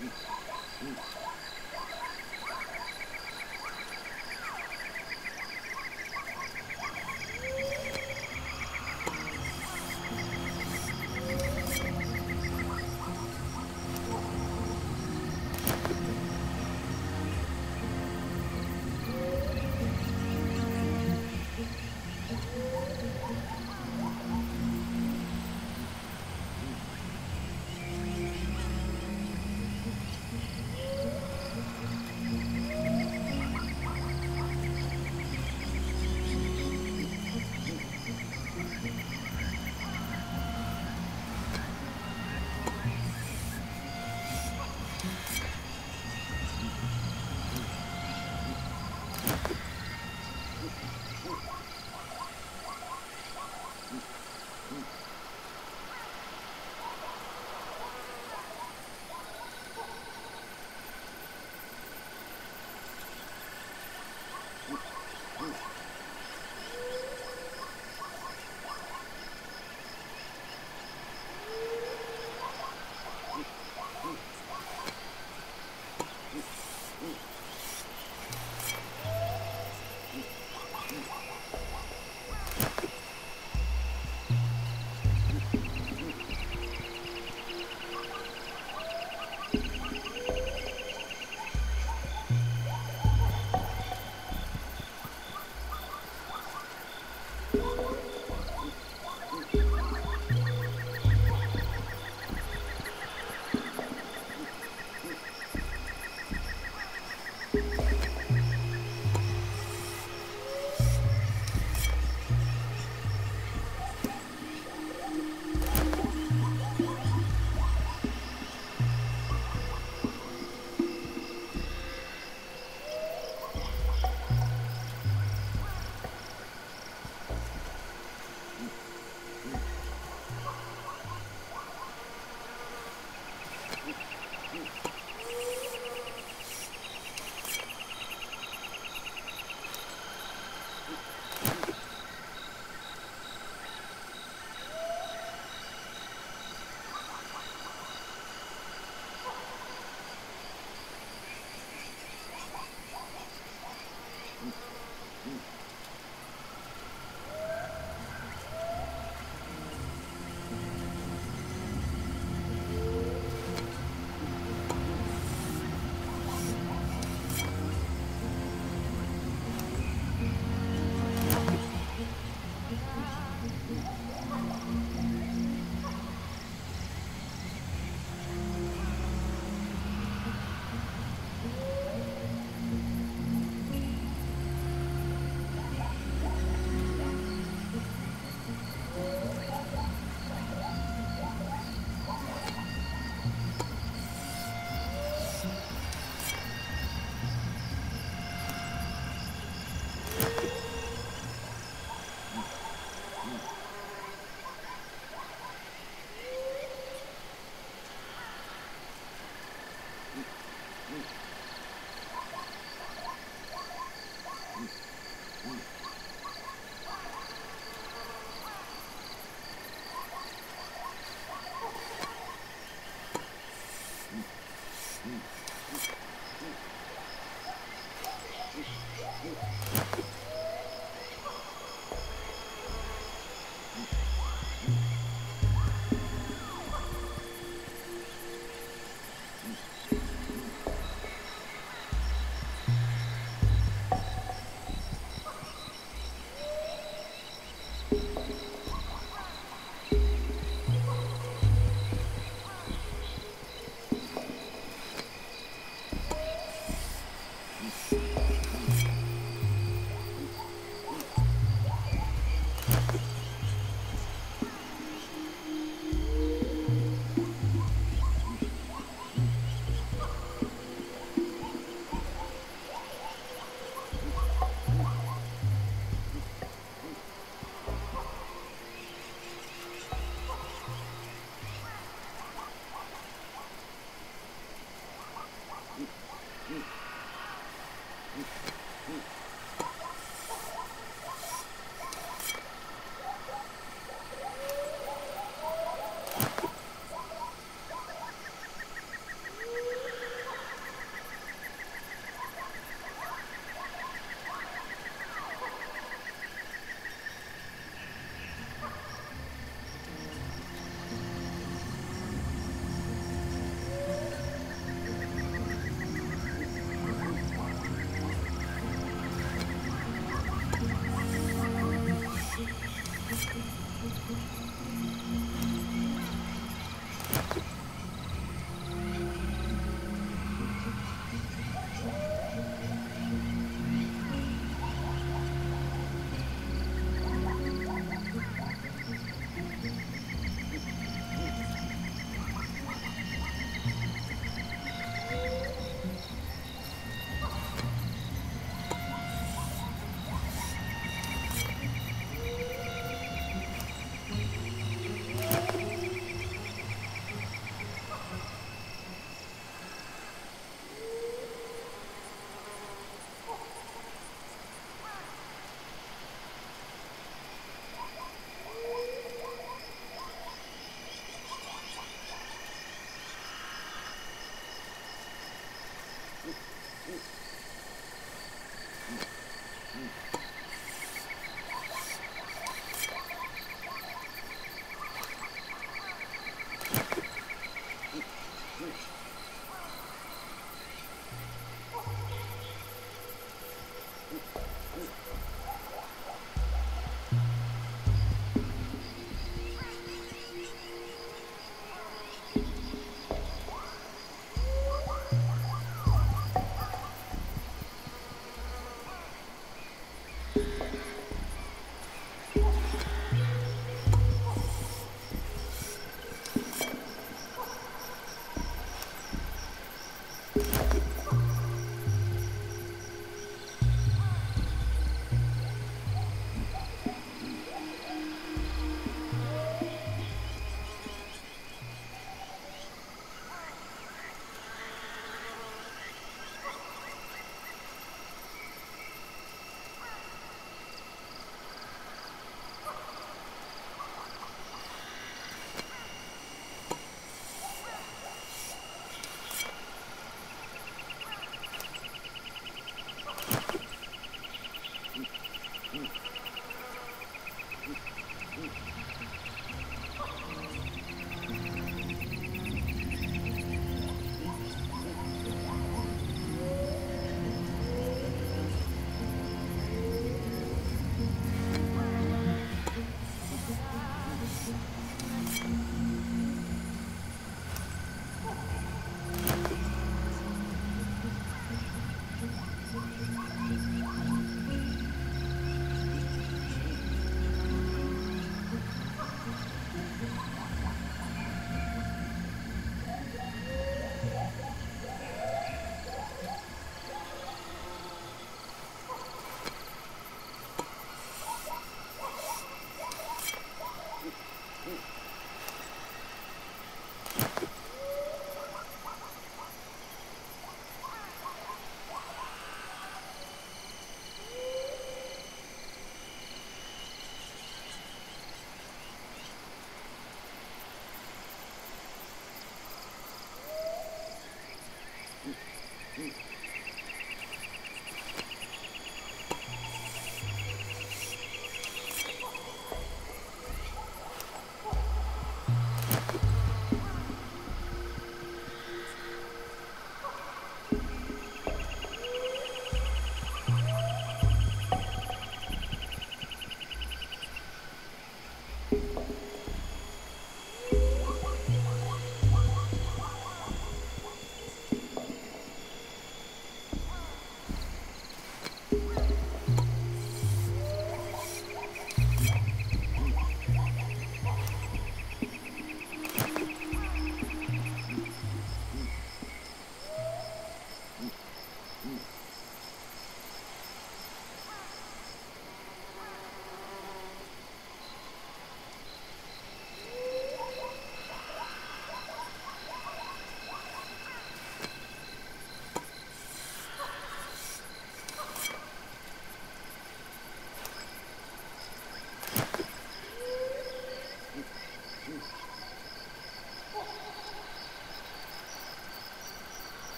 うんうん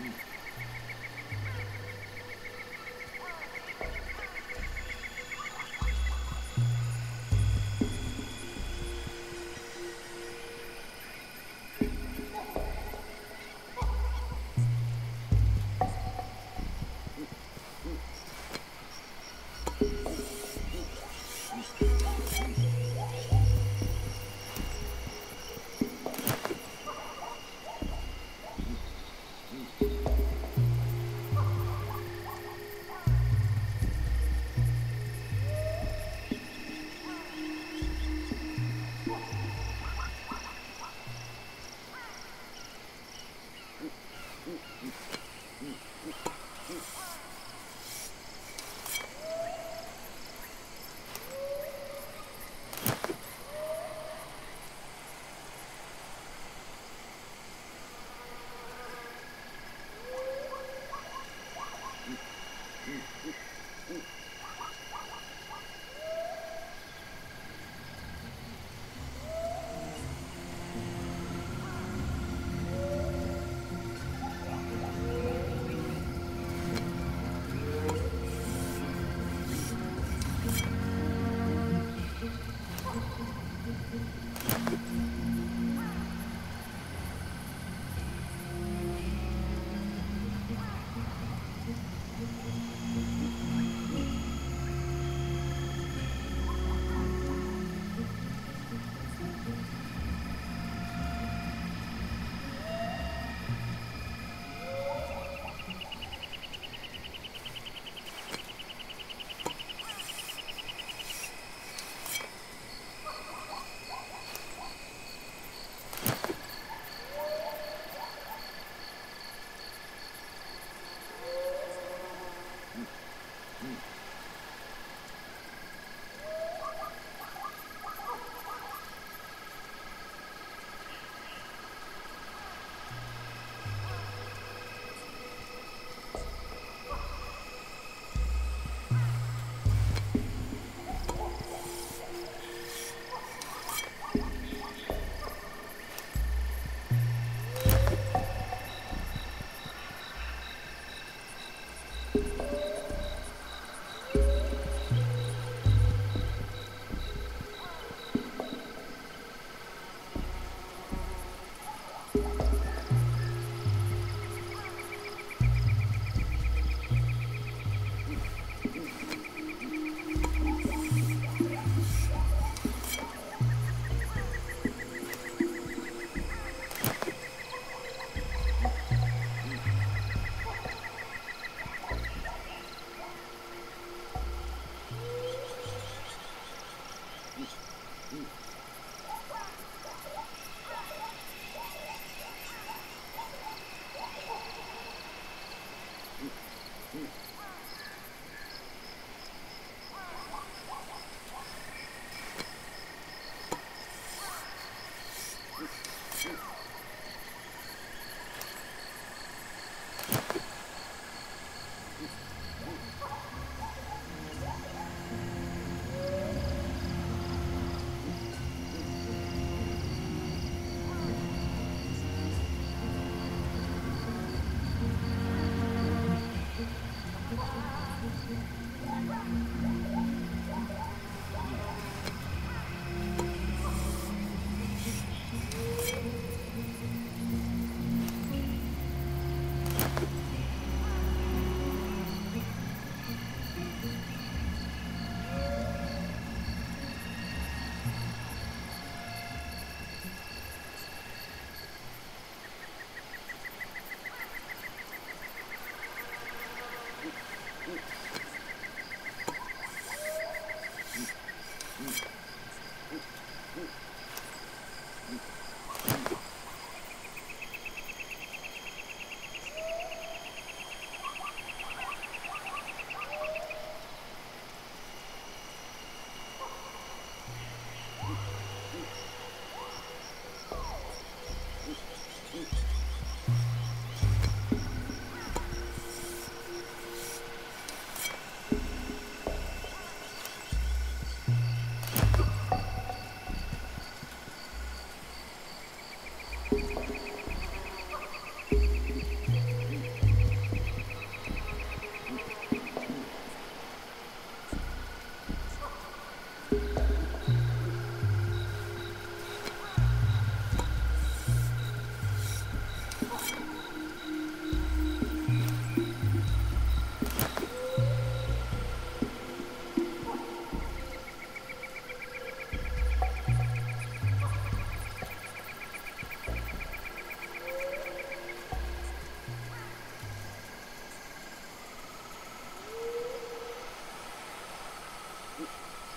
Mm.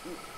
Ooh.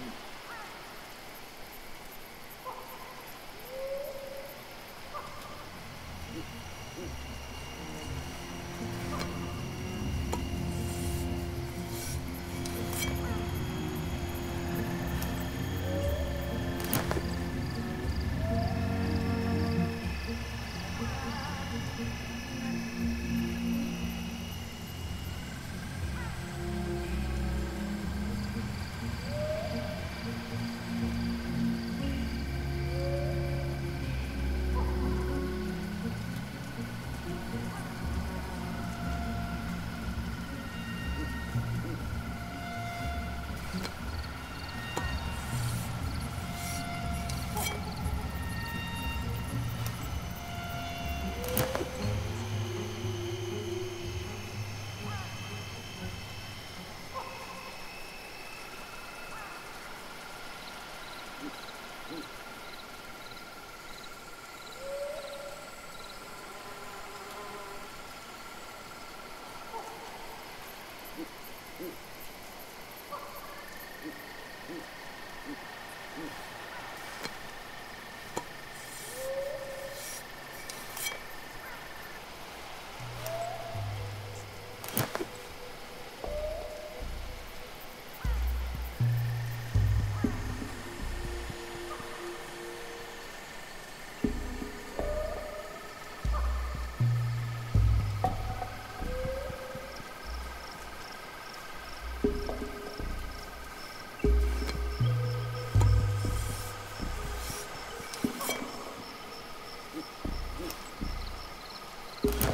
Mm.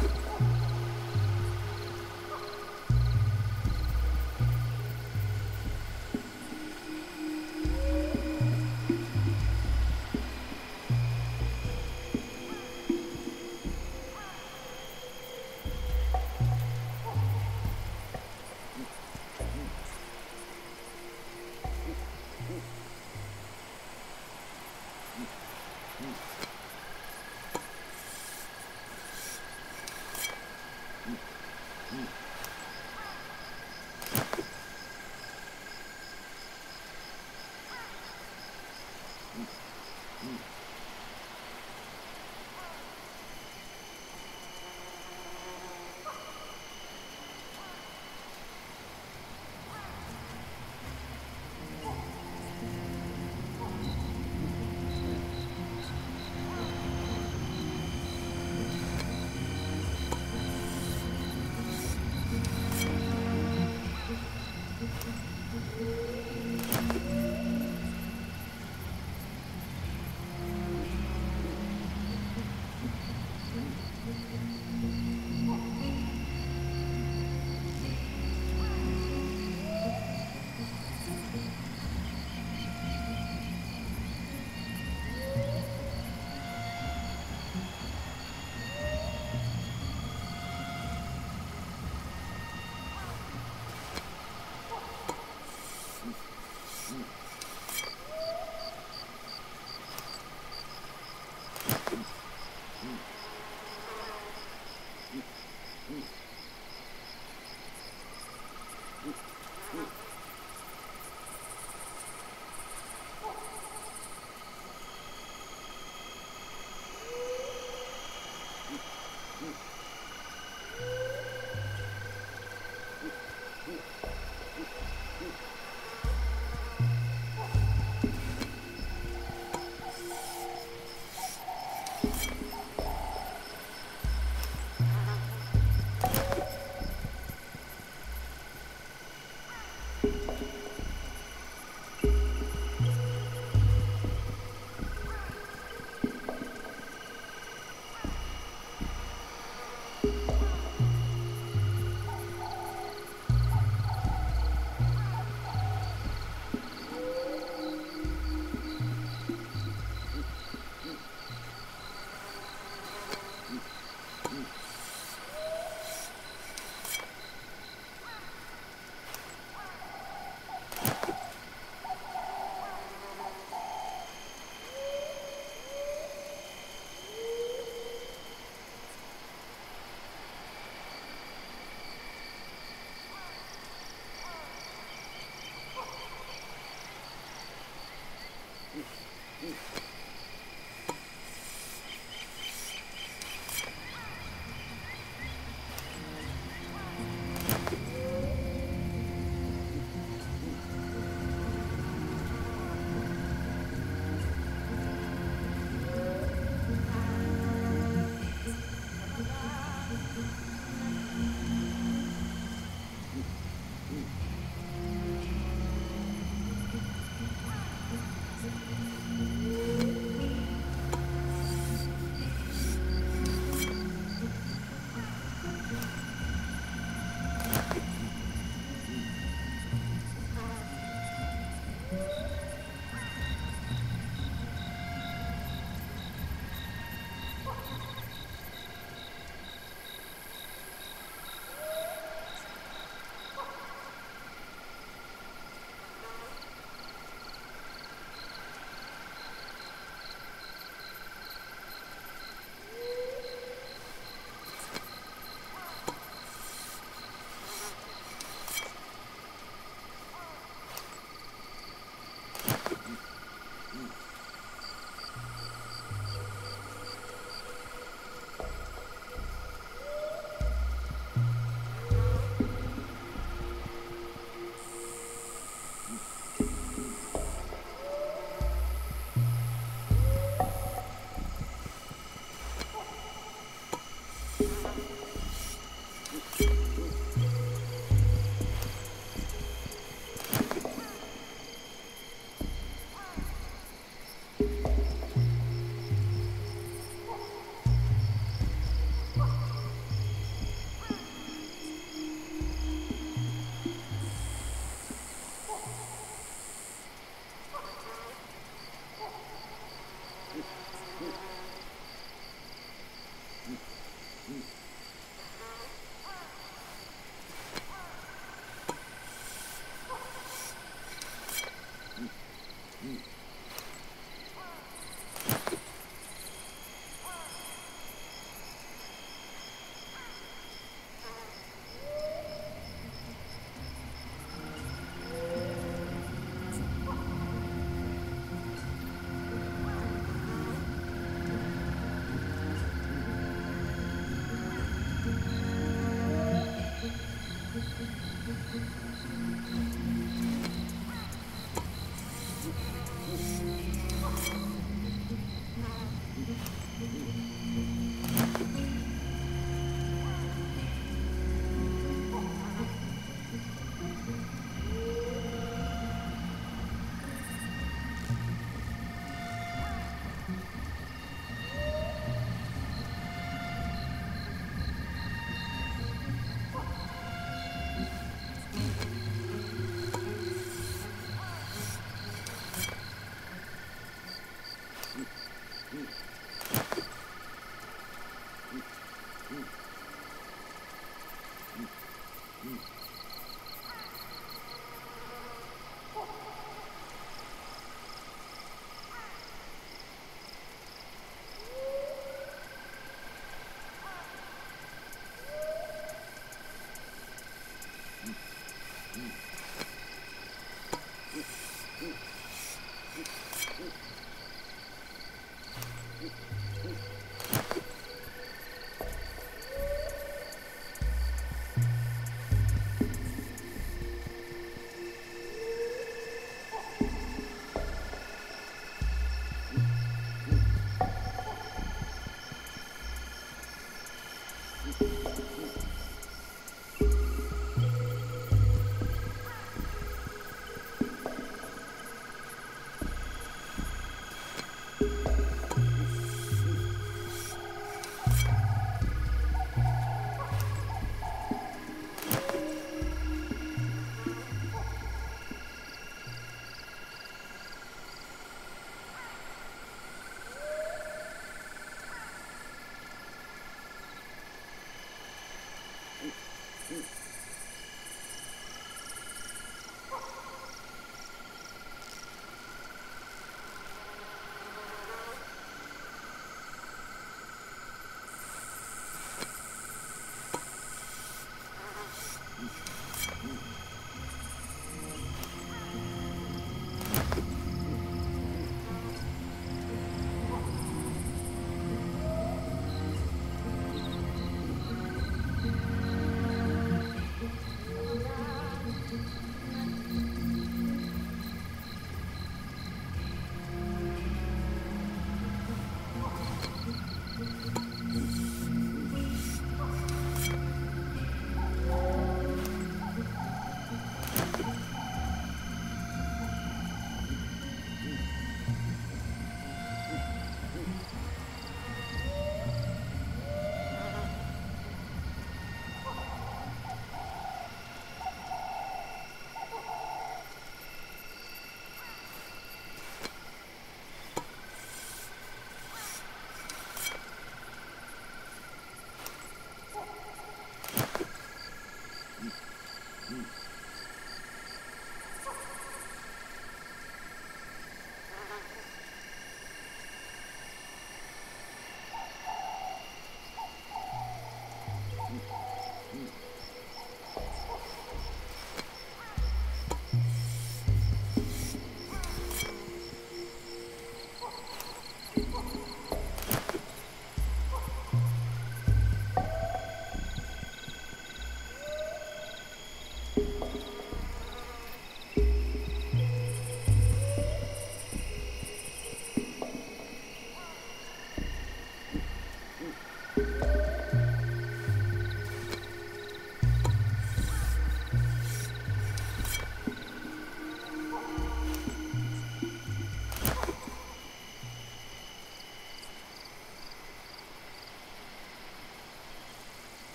あ。